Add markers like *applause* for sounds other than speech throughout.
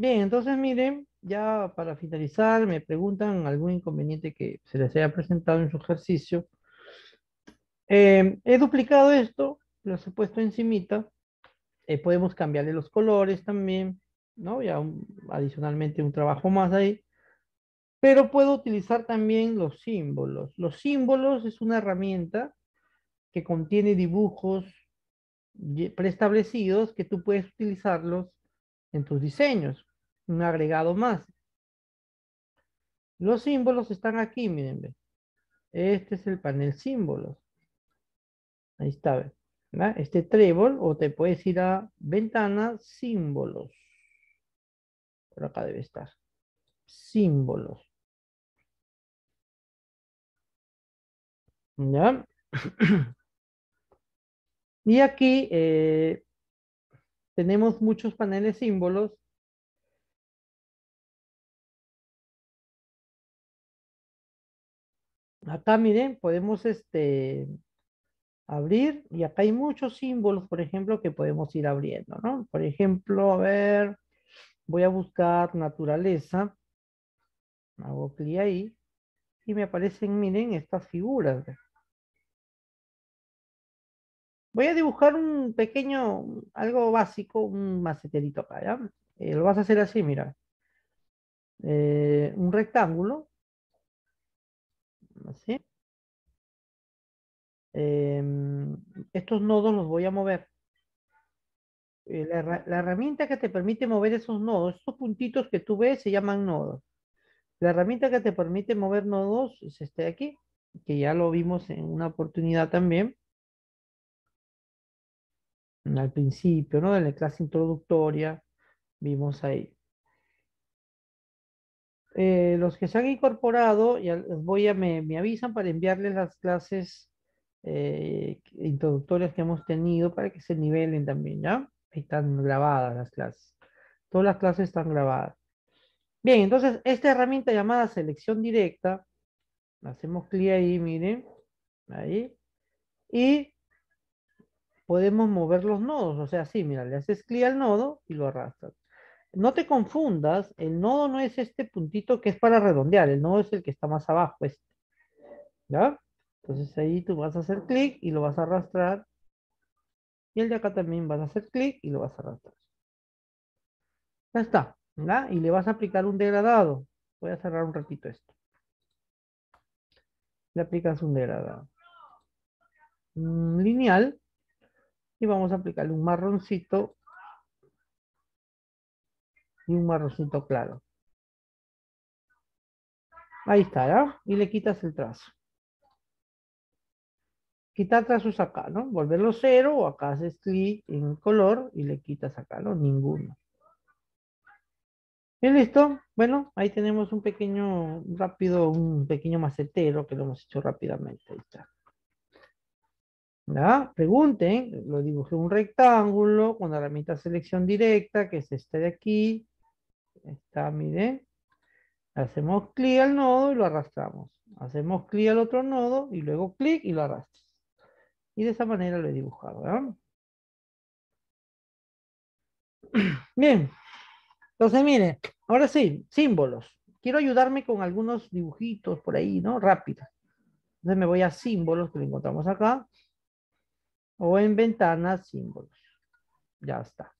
Bien, entonces miren, ya para finalizar, me preguntan algún inconveniente que se les haya presentado en su ejercicio. Eh, he duplicado esto, lo he puesto encimita. Eh, podemos cambiarle los colores también, ¿no? Ya adicionalmente un trabajo más ahí. Pero puedo utilizar también los símbolos. Los símbolos es una herramienta que contiene dibujos preestablecidos que tú puedes utilizarlos en tus diseños. Un agregado más. Los símbolos están aquí, miren. Este es el panel símbolos. Ahí está. Este trébol, o te puedes ir a ventana, símbolos. Por acá debe estar. Símbolos. ¿Ya? *clears throat* y aquí eh, tenemos muchos paneles símbolos. Acá, miren, podemos este, abrir y acá hay muchos símbolos, por ejemplo, que podemos ir abriendo, ¿no? Por ejemplo, a ver, voy a buscar naturaleza. Hago clic ahí y me aparecen, miren, estas figuras. Voy a dibujar un pequeño, algo básico, un maceterito acá, ¿ya? Eh, lo vas a hacer así, mira. Eh, un rectángulo. Em, estos nodos los voy a mover. Eh, la, la, herramienta que te permite mover esos nodos, estos puntitos que tú ves se llaman nodos. La herramienta que te permite mover nodos es este de aquí, que ya lo vimos en una oportunidad también al principio, ¿no? En la clase introductoria vimos ahí. Eh, los que se han incorporado, voy a, me, avisan para enviarles las clases eh, introductorias que hemos tenido para que se nivelen también, ¿ya? Están grabadas las clases. Todas las clases están grabadas. Bien, entonces esta herramienta llamada selección directa, hacemos clic ahí, miren, ahí, y podemos mover los nodos. O sea, sí, mira, le haces clic al nodo y lo arrastras. No te confundas, el nodo no es este puntito que es para redondear, el nodo es el que está más abajo, este. ¿Ya? Entonces ahí tú vas a hacer clic y lo vas a arrastrar. Y el de acá también vas a hacer clic y lo vas a arrastrar. Ya está. ¿verdad? Y le vas a aplicar un degradado. Voy a cerrar un ratito esto. Le aplicas un degradado. lineal y vamos a aplicarle un marroncito y un marroncito claro. Ahí está, ¿ya? Y le quitas el trazo. Quitar trazos acá, ¿no? Volverlo cero o acá haces clic en color y le quitas acá, ¿no? Ninguno. Bien, listo. Bueno, ahí tenemos un pequeño, rápido, un pequeño macetero que lo hemos hecho rápidamente. Ahí está. ¿Ya? Pregunten, lo dibujé un rectángulo con la herramienta selección directa, que es este de aquí. Está, miren. Hacemos clic al nodo y lo arrastramos. Hacemos clic al otro nodo y luego clic y lo arrastras. Y de esa manera lo he dibujado. *clears throat* Bien. Entonces, miren, ahora sí, símbolos. Quiero ayudarme con algunos dibujitos por ahí, ¿no? Rápido. Entonces me voy a símbolos que lo encontramos acá o en ventanas símbolos. Ya está.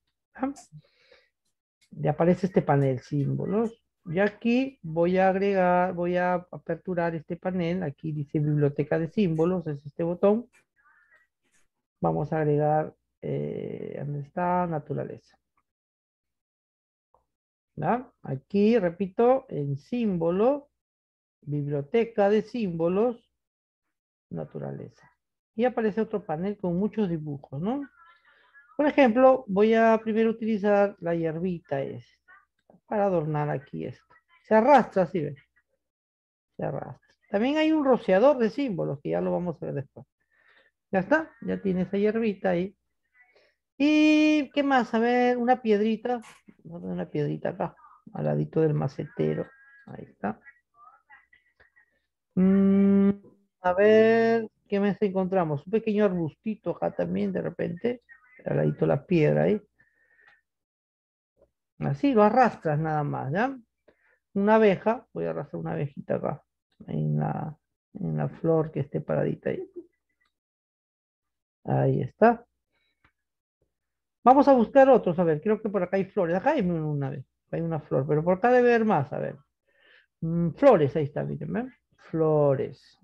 Ya aparece este panel símbolos. Y aquí voy a agregar, voy a aperturar este panel. Aquí dice biblioteca de símbolos, es este botón. Vamos a agregar, eh, ¿dónde está? Naturaleza. Aquí, repito, en símbolo, biblioteca de símbolos, naturaleza y aparece otro panel con muchos dibujos, ¿no? Por ejemplo, voy a primero utilizar la hierbita esta para adornar aquí esto. Se arrastra, ¿sí ven? Se arrastra. También hay un rociador de símbolos que ya lo vamos a ver después. Ya está, ya tiene esa hierbita ahí. ¿Y qué más? A ver, una piedrita. Una piedrita acá, al ladito del macetero. Ahí está. Mm, a ver, ¿Qué más encontramos? Un pequeño arbustito acá también de repente. Al ladito la piedra ahí. Así, lo arrastras nada más, ¿ya? Una abeja, voy a arrastrar una abejita acá, en la, en la flor que esté paradita ahí. Ahí está. Vamos a buscar otros, a ver, creo que por acá hay flores. Acá hay una hay una flor, pero por acá debe haber más, a ver. Mm, flores, ahí está, miren. Flores.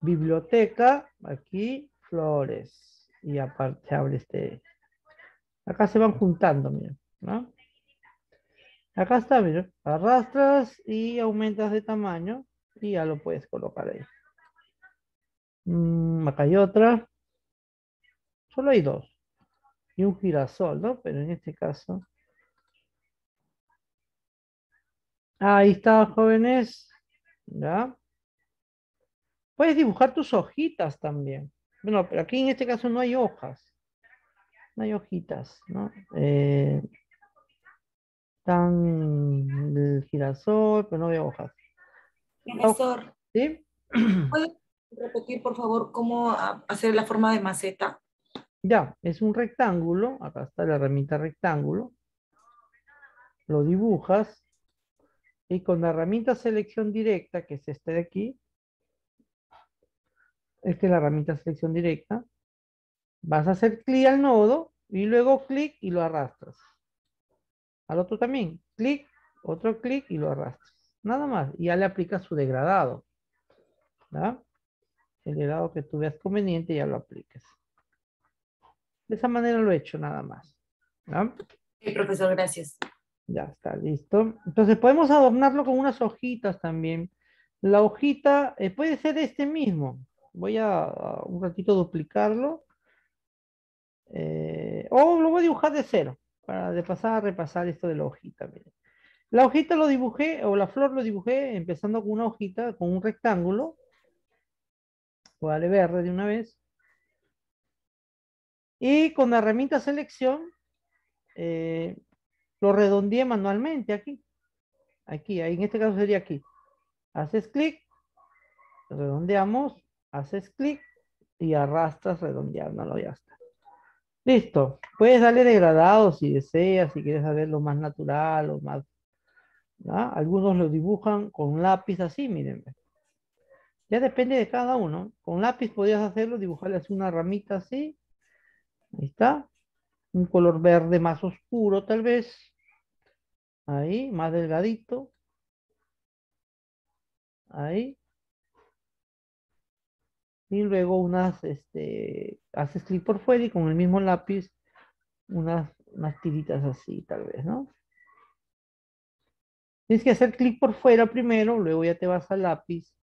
Biblioteca, aquí, flores. Y aparte abre este. Acá se van juntando, miren. Acá está, miren. Arrastras y aumentas de tamaño y ya lo puedes colocar ahí. Mm, acá hay otra. Solo hay dos. Y un girasol, ¿no? Pero en este caso... Ahí está, jóvenes. ¿Ya? Puedes dibujar tus hojitas también. Bueno, pero aquí en este caso no hay hojas. No hay hojitas, ¿no? Eh, están el girasol, pero no hay hojas. Profesor. ¿Sí? ¿Puede repetir, por favor, cómo hacer la forma de maceta? Ya, es un rectángulo, acá está la herramienta rectángulo, lo dibujas y con la herramienta selección directa, que es esta de aquí, esta es la herramienta selección directa, vas a hacer clic al nodo y luego clic y lo arrastras. Al otro también, clic, otro clic y lo arrastras. Nada más, y ya le aplicas su degradado. El degradado que tú veas conveniente ya lo aplicas. De esa manera lo he hecho nada más. Sí, profesor, gracias. Ya está, listo. Entonces podemos adornarlo con unas hojitas también. La hojita eh, puede ser este mismo. Voy a, un ratito duplicarlo. Eh, o lo voy a dibujar de cero. Para de pasar a repasar esto de la hojita. La hojita lo dibujé, o la flor lo dibujé empezando con una hojita, con un rectángulo. Darle verde de una vez. Y con la herramienta selección, eh, lo redondeé manualmente aquí. Aquí, ahí en este caso sería aquí. Haces clic, redondeamos, haces clic y arrastras redondeándolo, ya está. Listo. Puedes darle degradado si deseas, si quieres saber lo más natural o más... Algunos lo dibujan con lápiz así, miren. Ya depende de cada uno. Con lápiz podrías hacerlo, dibujarles una ramita así Ahí está. Un color verde más oscuro tal vez. Ahí, más delgadito. Ahí. Y luego unas, este, haces clic por fuera y con el mismo lápiz unas, unas tiritas así tal vez, ¿no? Tienes que hacer clic por fuera primero, luego ya te vas al lápiz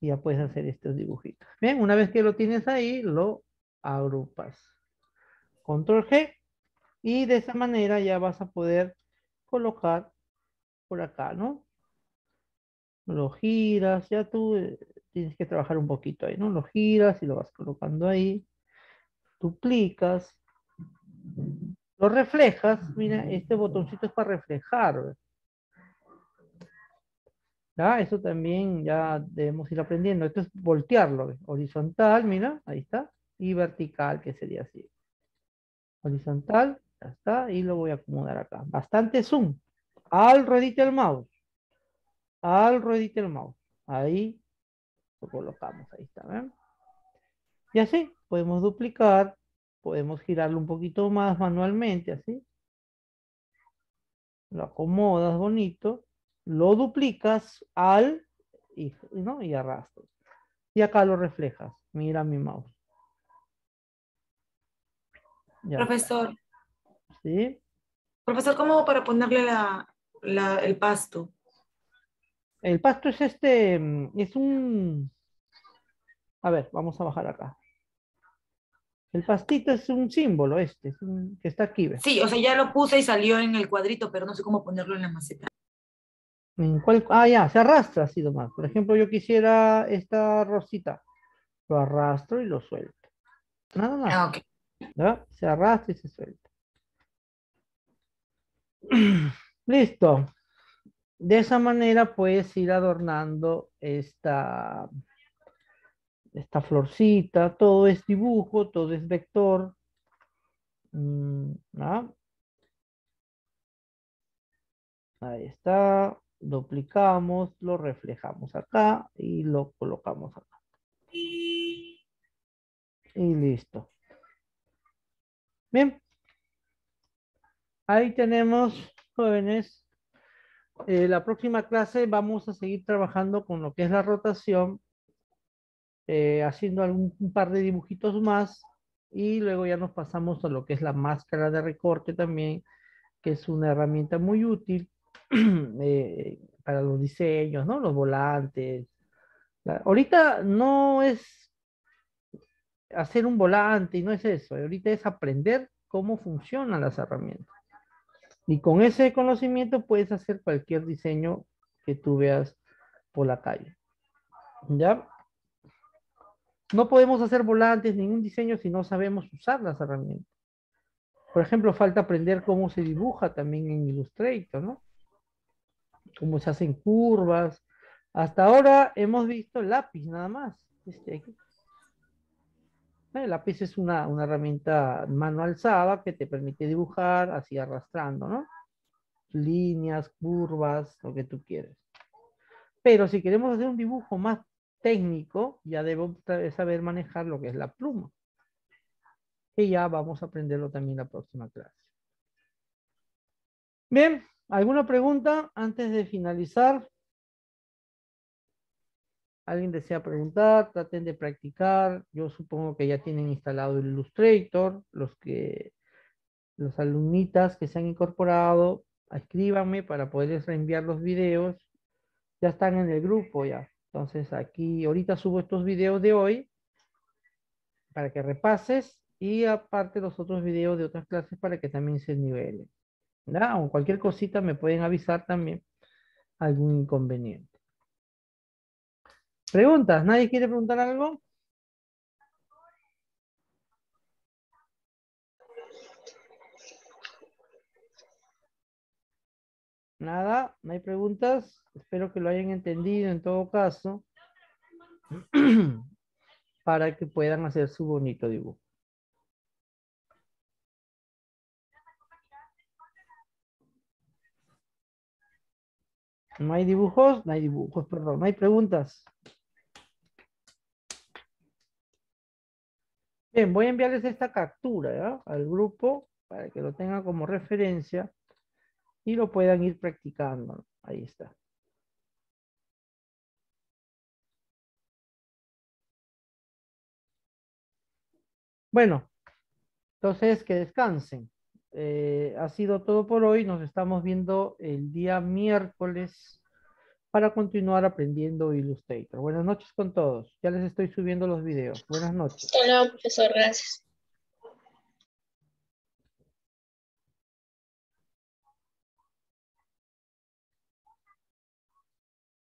y ya puedes hacer estos dibujitos. Bien, una vez que lo tienes ahí, lo agrupas. Control G. Y de esa manera ya vas a poder colocar por acá, ¿no? Lo giras, ya tú eh, tienes que trabajar un poquito ahí, ¿no? Lo giras y lo vas colocando ahí. Duplicas. Lo reflejas. Mira, este botoncito es para reflejar. ¿Ya? Eso también ya debemos ir aprendiendo. Esto es voltearlo. Horizontal, mira, ahí está. Y vertical, que sería así horizontal, ya está, y lo voy a acomodar acá. Bastante zoom, al ruedito del mouse, al ruedito del mouse, ahí lo colocamos, ahí está, ¿ven? Y así, podemos duplicar, podemos girarlo un poquito más manualmente, así. Lo acomodas bonito, lo duplicas al, y, ¿no? y arrastras. Y acá lo reflejas, mira mi mouse. Profesor. ¿Sí? Profesor, ¿cómo para ponerle la, el pasto? El pasto es este, mm, es un... A ver, vamos a bajar acá. El pastito es un símbolo este, que está aquí. Sí, o sea, ya lo puse y salió en el cuadrito, pero no sé cómo ponerlo en la maceta. ¿En cuál? Ah, ya, se arrastra así nomás. Por ejemplo, yo quisiera esta rosita. Lo arrastro y lo suelto. Nada más. Ah, ok. Se arrastra y se suelta. *clears throat* Listo. De esa manera puedes ir adornando esta, esta florcita. Todo es dibujo, todo es vector. Mm, Ahí está. Duplicamos, lo reflejamos acá y lo colocamos acá. Y listo. Bien. Ahí tenemos, jóvenes. Eh, la próxima clase vamos a seguir trabajando con lo que es la rotación, eh, haciendo algún, un par de dibujitos más y luego ya nos pasamos a lo que es la máscara de recorte también, que es una herramienta muy útil *clears throat* eh, para los diseños, ¿no? Los volantes. ahorita no es hacer un volante y no es eso, ahorita es aprender cómo funcionan las herramientas. Y con ese conocimiento puedes hacer cualquier diseño que tú veas por la calle. ¿Ya? No podemos hacer volantes, ningún diseño si no sabemos usar las herramientas. Por ejemplo, falta aprender cómo se dibuja también en Illustrator, ¿no? Cómo se hacen curvas. Hasta ahora hemos visto lápiz nada más. Este El lápiz es una, una herramienta mano alzada que te permite dibujar así arrastrando, ¿no? Líneas, curvas, lo que tú quieres. Pero si queremos hacer un dibujo más técnico, ya debo saber manejar lo que es la pluma. Y ya vamos a aprenderlo también la próxima clase. Bien, ¿alguna pregunta antes de finalizar? ¿Alguien desea preguntar? Traten de practicar. Yo supongo que ya tienen instalado el Illustrator. Los que los alumnitas que se han incorporado, escríbanme para poderles reenviar los videos. Ya están en el grupo ya. Entonces aquí, ahorita subo estos videos de hoy para que repases y aparte los otros videos de otras clases para que también se nivelen. O cualquier cosita me pueden avisar también algún inconveniente. ¿Preguntas? ¿Nadie quiere preguntar algo? Nada, no hay preguntas. Espero que lo hayan entendido en todo caso. *clears throat* para que puedan hacer su bonito dibujo. No hay dibujos, no hay dibujos, perdón, no hay preguntas. Bien, voy a enviarles esta captura al grupo para que lo tengan como referencia y lo puedan ir practicando. Ahí está. Bueno, entonces que descansen. Eh, ha sido todo por hoy. Nos estamos viendo el día miércoles para continuar aprendiendo Illustrator. Buenas noches con todos. Ya les estoy subiendo los videos. Buenas noches. Hola, profesor. Gracias.